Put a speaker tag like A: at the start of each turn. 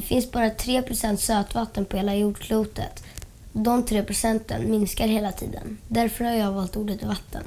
A: Det finns bara 3 sötvatten på hela jordklotet. De 3 procenten minskar hela tiden. Därför har jag valt ordet vatten.